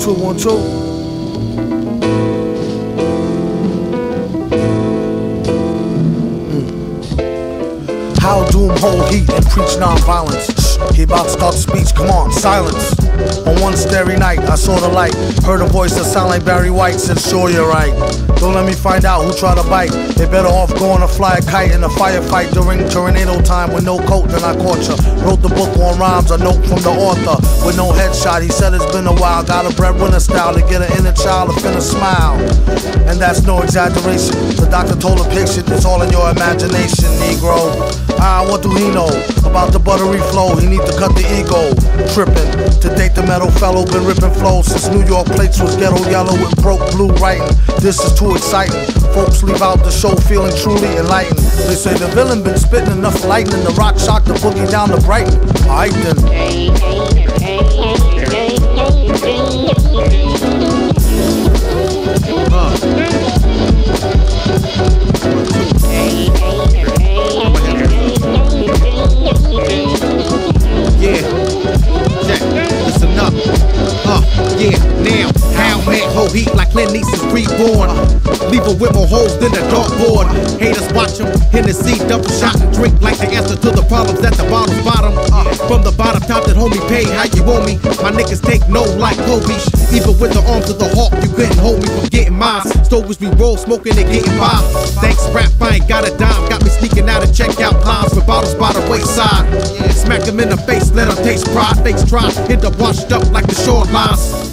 two, one, two. Hmm. How doom hold heat and preach nonviolence. He about to start the speech. Come on, silence. On one starry night, I saw the light. Heard a voice that sound like Barry White. Said, sure you're right. Don't let me find out who tried to bite. They better off going to fly a kite in a firefight during tornado time with no coat. Then I caught ya. Wrote the book on rhymes, a note from the author with no headshot. He said it's been a while. Got a breadwinner style to get an inner child to finna smile. And that's no exaggeration. The doctor told the patient it's all in your imagination, Negro. What do he know about the buttery flow? He need to cut the ego. Tripping to date the metal fellow, been ripping flow since New York plates was ghetto yellow with broke blue writing. This is too exciting. Folks leave out the show feeling truly enlightened. They say the villain been spitting enough lightning to rock shock the boogie down to Brighton. Alright then. Heat like Clint Eastwood reborn. Leave her with more holes than the dartboard. Haters watch him. Hennessy double shot and drink like the answer to the problems at the bottom's bottom. Uh, from the bottom top that homie pay how you want me. My niggas take no like Kobe. Even with the arms of the hawk, you couldn't hold me from getting mine. Stoves we roll, smoking and getting by. Thanks, rap, I ain't got a dime. Got me sneaking out of checkout lines with bottles by the wayside. Smack in the face, let taste pride. Fakes try, end up washed up like the shorelines.